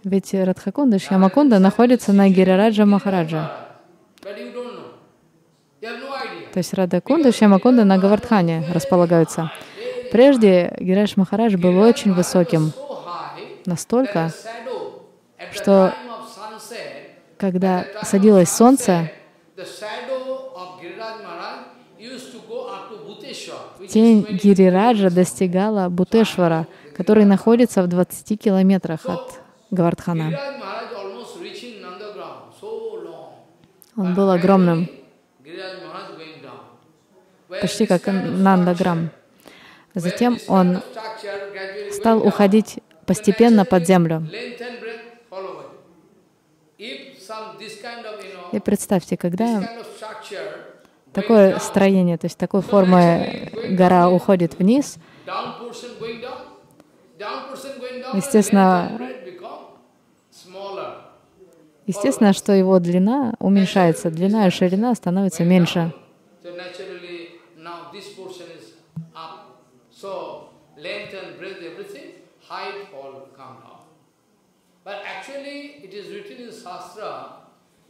Ведь Радхакунда Шьямакунда находятся на Гирираджа Махараджа. То есть Радхакунда и Шьямакунда на Гавардхане располагаются. Прежде Гирадж Махарадж был очень высоким, настолько, что когда садилось солнце, тень is 20 Гирираджа достигала Бутешвара, который находится в 20 километрах от Гавардхана. Он был огромным, Giriraj Maharaj going down. When почти как Нандаграм. Затем он стал уходить постепенно под землю. И представьте, когда такое строение, то есть такой формы гора уходит вниз, Естественно, естественно, что его длина уменьшается, длина и ширина становится меньше. So naturally, now this portion is up. So length and breadth, everything, height all come down. But actually, it is written in Shastra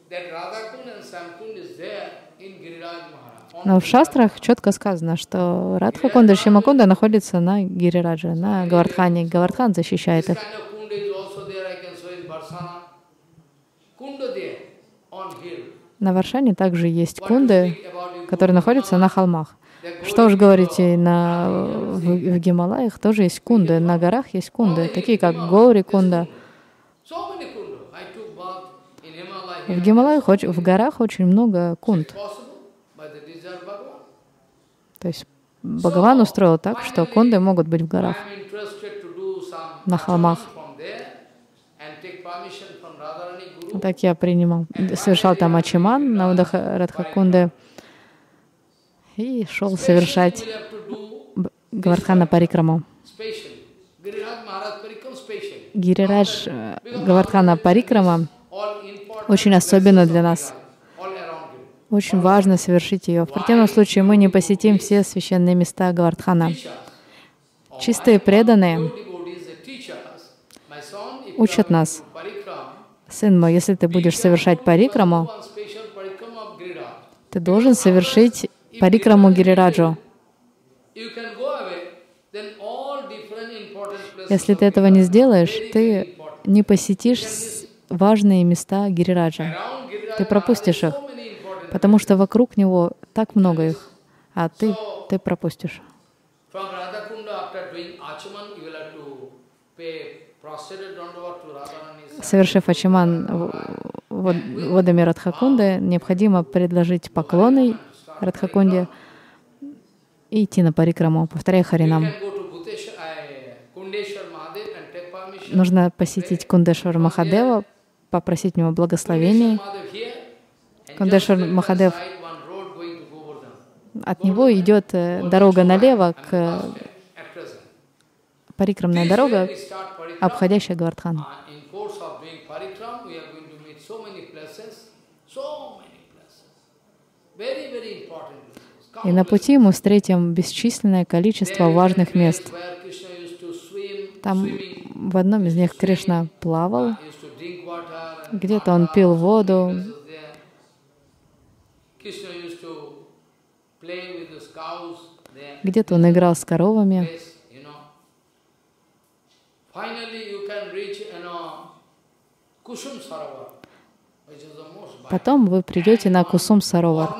that Radhakund and Samkund is there in Giriraj Maharaj. Но в шастрах четко сказано, что Радхакунда и Шимакунда находятся на Гирирадже, на Гавардхане. Гавардхан защищает их. На Варшане также есть кунды, которые находятся на холмах. Что уж говорить, и на, в, в Гималаях тоже есть кунды, на горах есть кунды, такие как Гаури Кунда. В Гималаях, в горах очень много кунд. То есть Бхагаван устроил так, что кунды могут быть в горах. На холмах. Так я принимал, совершал там ачиман на Удаха Радхакунды и шел совершать Гавардхана Парикраму. Гирирадж э, Гавардхана Парикрама очень особенно для нас. Очень важно совершить ее. В противном случае мы не посетим все священные места Гавардхана. Чистые преданные, учат нас, сын мой, если ты будешь совершать парикраму, ты должен совершить парикраму Гирираджу. Если ты этого не сделаешь, ты не посетишь важные места Гирираджа, ты пропустишь их, потому что вокруг него так много их, а ты, ты пропустишь. Совершив в- водами Радхакунды, необходимо предложить поклоны Радхакунде и идти на парикраму, повторяя Харинам. uh. Нужно посетить Кундешвар Махадева, попросить у него благословений. And Кундешвар Махадев, от него идет э, дорога налево, к парикрамная дорога, обходящая Гвардхан. Uh, in course of doing parikram, we are going to meet so many places, so many places. Very, very important places. И на пути мы встретим бесчисленное количество важных мест. Там в одном из них Кришна плавал, где-то он пил воду, где-то он играл с коровами. Потом вы придете на Кусум Саровар.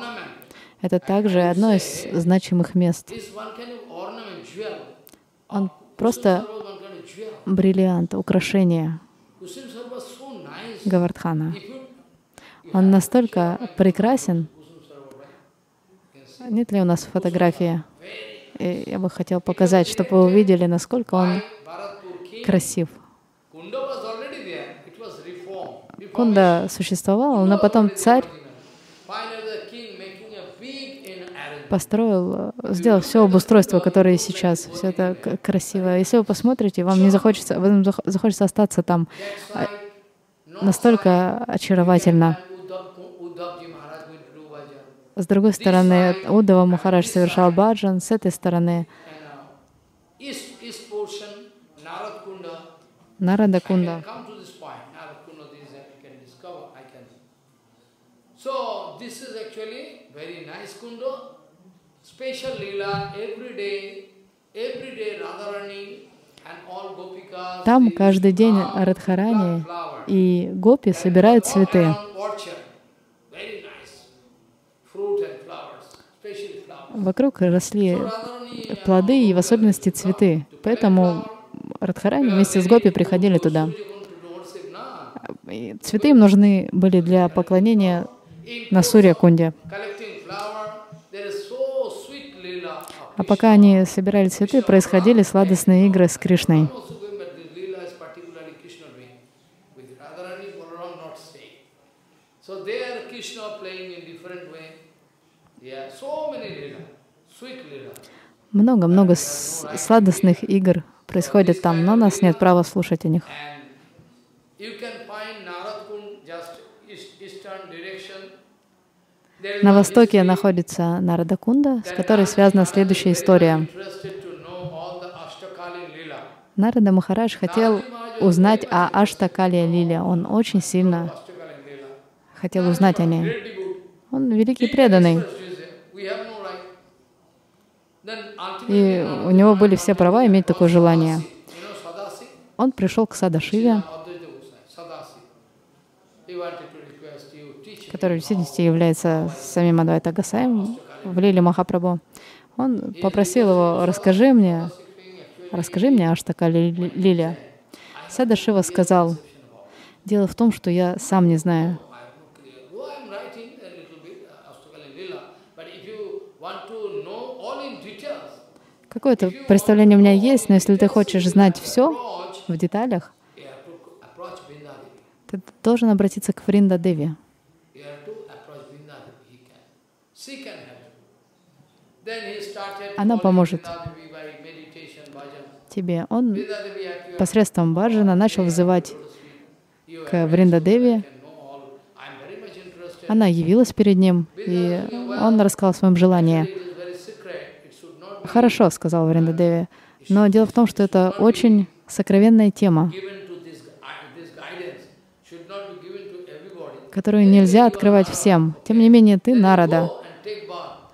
Это также одно из значимых мест. Он просто бриллиант, украшение. Гавардхана. Он настолько прекрасен. Нет ли у нас фотографии? И я бы хотел показать, чтобы вы увидели, насколько он красив. Кунда существовал, но потом царь Finally, the king making a big in arrangement. Построил, э, сделал все обустройство, которое сейчас, все это красиво. Если вы посмотрите, вам не захочется, вам зах- захочется остаться там north настолько очаровательно. С другой стороны, Удава Махарадж совершал баджан, с этой стороны. Нарада Кунда. So this is actually very nice Kunda. Special lila every day, every day Radharani. Там каждый день Радхарани и Гопи собирают цветы. Вокруг росли uh, плоды и в особенности цветы. Поэтому Радхарани вместе с Гопи приходили туда. И цветы им нужны были для поклонения на Сурья Кунде. collecting flower, there is so sweet lila. of А пока они собирали цветы, происходили сладостные игры с Кришной. Много-много сладостных игр происходит там, но нас нет права слушать о них. And you can find Narad Kund just east, eastern direction. There is На востоке находится Нарадакунда, с которой связана следующая история. Нарада Махарадж хотел узнать о Аштакалия Лиле. Он очень сильно хотел узнать о ней. Он великий преданный. И у него были все права иметь такое желание. Он пришел к Садашиве, который в действительности является самим Адвайта Гасаем в Лиле Махапрабху. Он попросил его, расскажи мне, расскажи мне Аштакали Лиле. Садашива сказал, дело в том, что я сам не знаю. Какое-то представление у меня есть, но если ты хочешь знать все в деталях, ты должен обратиться к Фринда Деви. Она поможет тебе. Он посредством баджана начал взывать к Вриндадеве. Она явилась перед ним, и он рассказал о своем желании. «Хорошо», — сказал Вриндадеви, — «но дело в том, что это очень сокровенная тема, которую нельзя открывать всем. Тем не менее, ты народа.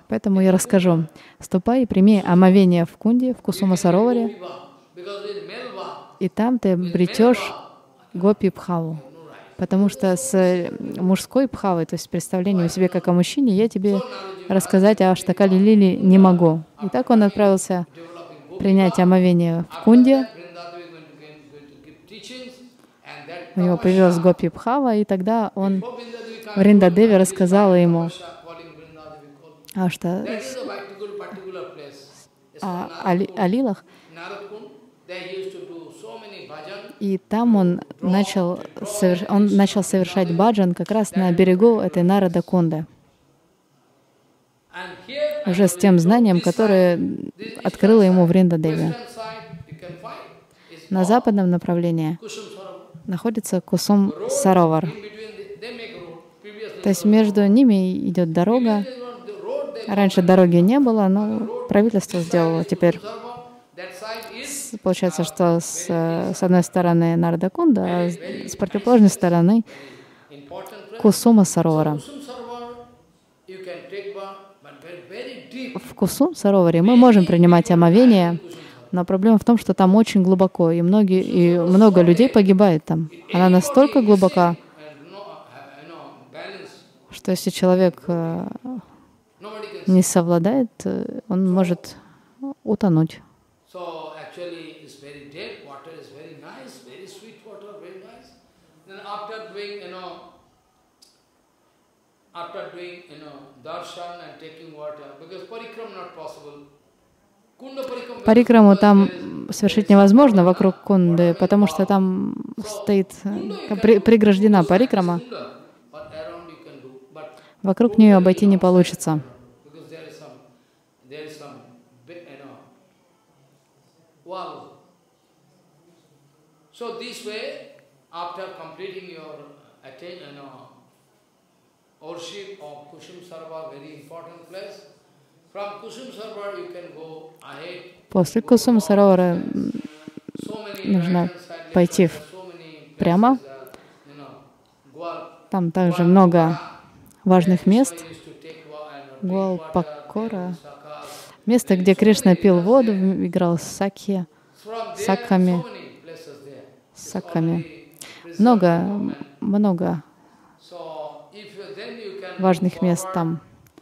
Поэтому я расскажу. Ступай и прими омовение в Кунде, в Кусума и там ты обретешь гопи Пхаву. Потому что с э, мужской пхавой, то есть представлением о себе как о мужчине, я тебе рассказать о Аштакали Лили не могу. И так он отправился принять омовение в Кунде. У него появилась Гопи Пхава, и тогда он Before Vrindadevi comes, Вринда Деви рассказала ему, а что That is a particular, particular place. It's о, called о Ли- о лилах, Naradkund. They used to do so many bhajan. и там он начал, соверш- он начал совершать баджан как раз на берегу этой Нарада Кунды, уже с тем знанием, которое открыло ему Вринда Деви. На западном направлении находится Кусум Саровар. То есть между ними идет дорога. they were- the road they Раньше дороги не было, но правительство сделало теперь. Получается, что с, с одной стороны Нардакунда, а с противоположной стороны. Кусума deep. В Кусум Сароваре мы можем принимать омовение, но проблема в том, что там очень глубоко, и, многие, и много людей погибает там. Она настолько глубока, что если человек э, не совладает, э, он может утонуть. After doing, you know, darshan and taking water, because parikram not possible. Парикраму там совершить невозможно вокруг Кунды, потому что там стоит э, преграждена парикрама. Kunda, but around you can do, but Вокруг нее обойти не получится. because there is some, there is some, bit, you know, wall. So this way, after completing your attain, you know, worship of Kushum Sarva, very important place. From Kushum Sarva you can go ahead. После Кусум Саровара Нужно пойти прямо. там также много важных мест. Krishna used to take wa- and drink Гуал water, Пакора, Sakas. место, где Кришна пил воду, играл с there, саками, preserved Много, много важных мест там. uh, uh.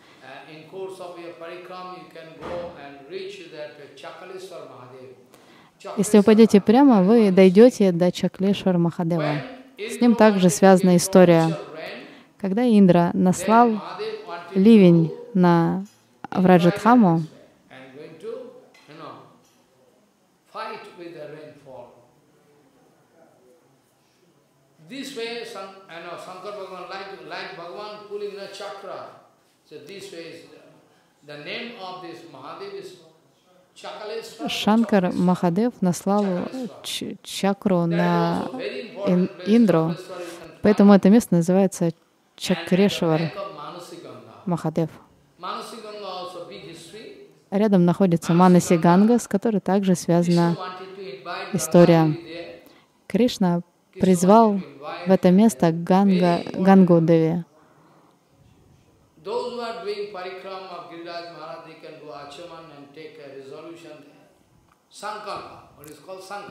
Если вы пойдете прямо, вы дойдете до Чаклешвар Махадева. С ним также связана история. Когда Индра наслал ливень на Враджатхаму. Шанкар Махадев наслал чакру на. Индру, поэтому это место называется Чакрешвар. Махадев. Рядом находится Манаси Ганга, с которой также связана история. Кришна призвал в это место Ганга, Гангу Деви.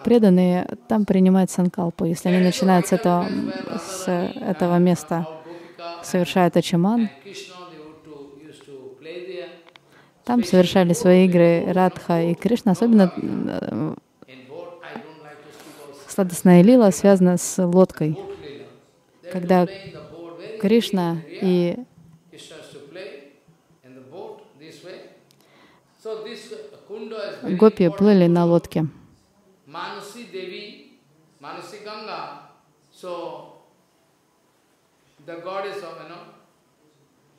Преданные там принимают санкалпу. Если они начинают с этого, с этого места, Play there. там совершали свои игры Радха и Кришна. Особенно э, сладостная лила связана с лодкой. Когда Кришна и Гопи плыли на лодке. Manasi Devi, Manasi Ganga. The goddess of, you know,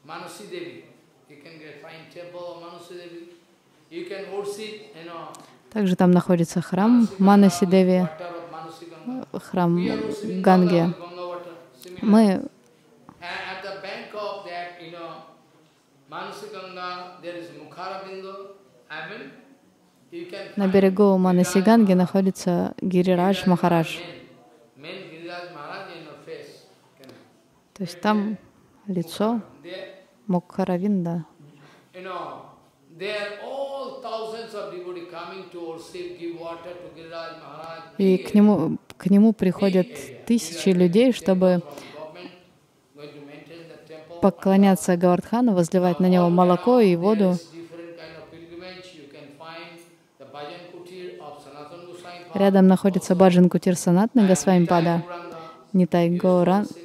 Manasi Devi. You can get fine temple of Manasi Devi. You can worship, you know, Также там находится храм Манаси Деви, храм Ганги. Мы And at the bank of that, you know, Manasi Ganga, there is Mukharabindo. I mean, you can на find берегу Манаси Ганги находится Гирирадж Махарадж. Main, main Giriraj Maharaj in your face. Can- То есть там лицо Мукхаравинда. И к нему, к нему приходят тысячи людей, чтобы поклоняться Гавардхану, возливать на него молоко и воду. Рядом находится Баджан Кутир Санатна Nitai Gauranga. Нитай Goswami.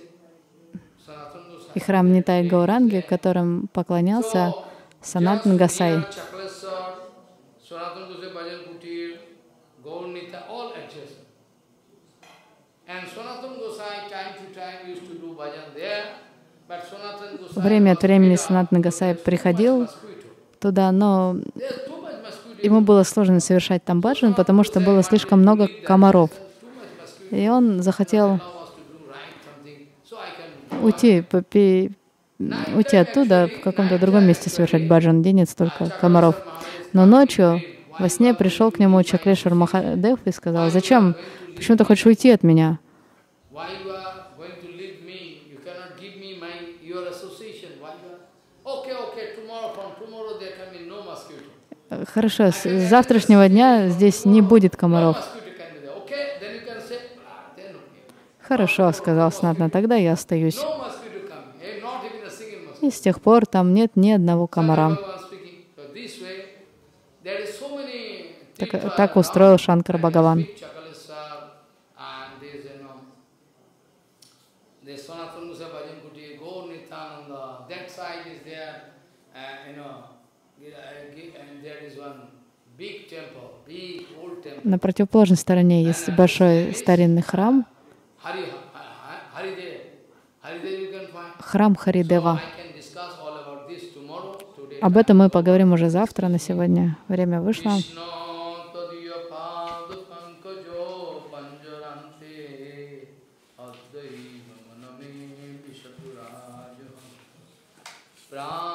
И храм Нитай Гауранги, которым поклонялся Санатан Гасай. Время от времени fed up. Санатан Гасай There's too much приходил туда, но ему было сложно совершать там баджан, потому что было слишком много комаров. И он захотел Now was to do right something, so I can уйти, попи- уйти оттуда, в каком-то другом месте совершать баджан, где нет столько комаров. Но ночью во сне пришел к нему Чаклешвар Махадев и сказал, «Зачем? Почему ты хочешь уйти от меня? Why you are going to leave me? You cannot give me my your association. Why you are? Okay, okay. Tomorrow, from tomorrow there can be no mosquito. «Э, Хорошо, с завтрашнего дня здесь не будет комаров. mosquito can be there. Okay, then you can say, ah, then okay. Хорошо, сказал Снатна, тогда я остаюсь. Eh. И с тех пор там нет ни одного комара. Так, так устроил Шанкар Бхагаван. На противоположной стороне есть большой старинный храм, Храм Харидева. Об этом мы поговорим уже завтра, на сегодня время вышло. Krishna